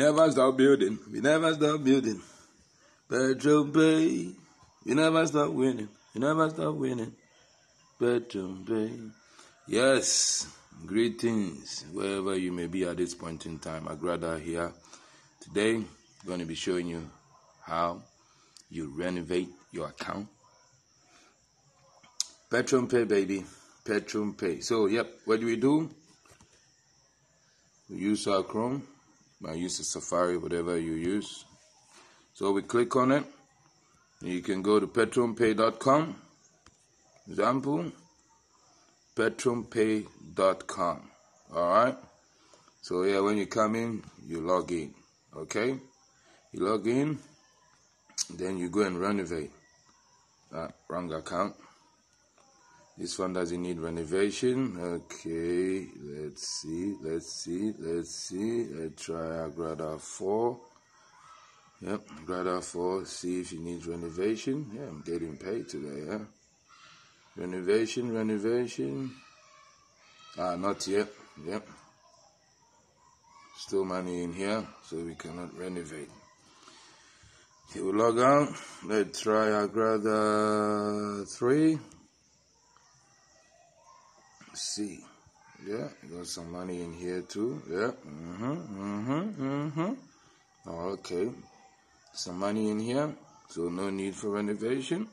never stop building. We never stop building. Petron Pay. We never stop winning. We never stop winning. Petron Pay. Yes. Greetings wherever you may be at this point in time. Agrada here. Today, I'm going to be showing you how you renovate your account. Petron Pay, baby. Petron Pay. So, yep, what do we do? We use our Chrome. I use Safari, whatever you use. So we click on it. You can go to petronpay.com. Example, petronpay.com. All right. So yeah, when you come in, you log in. Okay. You log in, then you go and renovate. Ah, wrong account. This one doesn't need renovation. Okay, let's see, let's see, let's see. Let's try Agrada 4. Yep, Agrada 4. See if it needs renovation. Yeah, I'm getting paid today, yeah. Renovation, renovation. Ah, not yet. Yep. Still money in here, so we cannot renovate. Okay, we log out. Let's try Agrada 3 see. Yeah, got some money in here too. Yeah. Mm-hmm. Mm-hmm. Mm-hmm. Okay. Some money in here. So no need for renovation.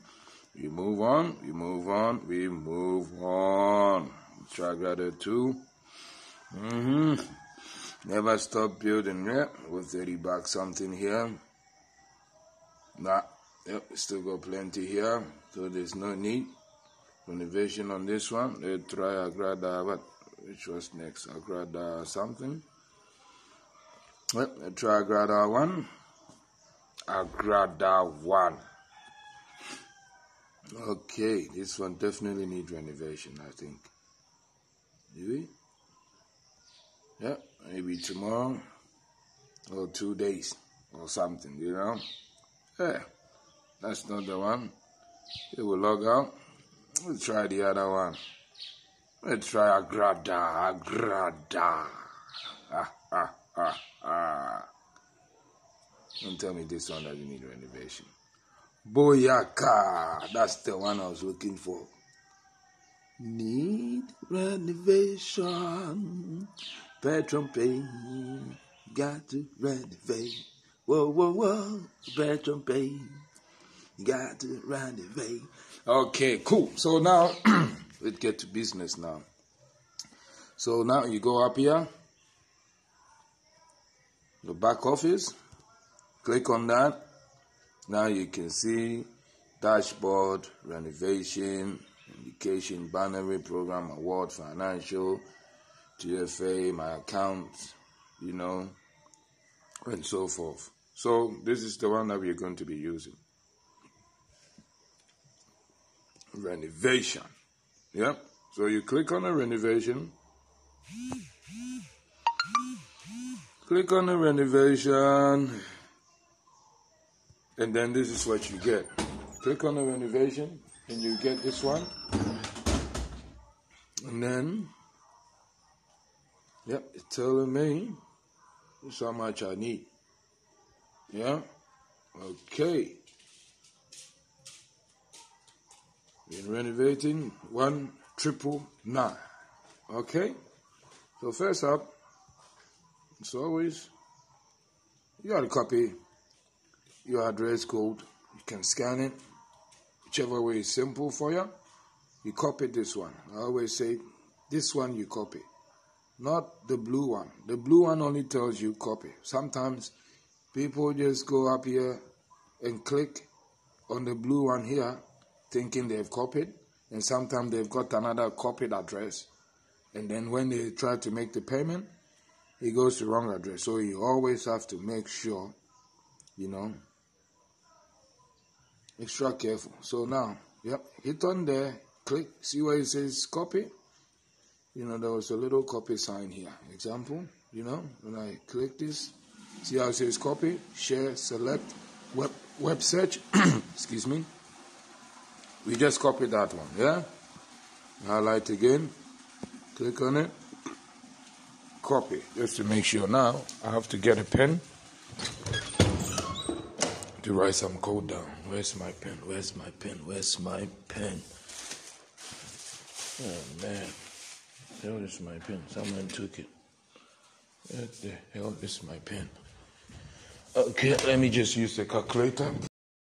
We move on. We move on. We move on. Try Agrada two. Mm-hmm. Never stop building. Yeah. With 30 bucks something here. Nah. Yep. Still got plenty here. So there's no need renovation on this one. Let's try Agrada, what, which was next? Agrada something. Well, let's try Agrada 1. Agrada 1. Okay, this one definitely needs renovation, I think. Maybe? Yeah, maybe tomorrow or two days or something, you know? Yeah, that's not the one. It will log out. Let's try the other one. Let's try Agrada, Agrada. Ah, ah, ah, ah. Don't tell me this one doesn't need renovation. Boyaka, that's the one I was looking for. Need renovation. Petron Pay, got to renovate. Whoa, whoa, whoa, Petron Pay, got to renovate. Okay, cool. So now let's get to business now. So now you go up here, the back office, click on that. Now you can see dashboard, renovation, indication, binary program, award, financial, TFA, my account, you know, and so forth. So this is the one that we're going to be using. Renovation. Yep. So you click on the renovation. Click on the renovation. And then this is what you get. Click on the renovation and you get this one. And then, yep, it's telling me this how much I need. Yeah? Okay. In renovating one triple nine. Okay? So first up, it's always you gotta copy your address code. You can scan it, whichever way is simple for you. You copy this one. I always say this one you copy, not the blue one. The blue one only tells you copy. Sometimes people just go up here and click on the blue one here thinking they've copied, and sometimes they've got another copied address. And then when they try to make the payment, it goes to wrong address. So you always have to make sure, you know, extra careful. So now, yep, hit on there, click, see where it says copy. You know, there was a little copy sign here. Example, you know, when I click this, see how it says copy, share, select, web, web search, excuse me, we just copy that one, yeah? Highlight again, click on it, copy, just to make sure. Now, I have to get a pen to write some code down. Where's my pen? Where's my pen? Where's my pen? Oh man. Where is my pen? Someone took it. Where the hell is my pen? Okay, let me just use the calculator.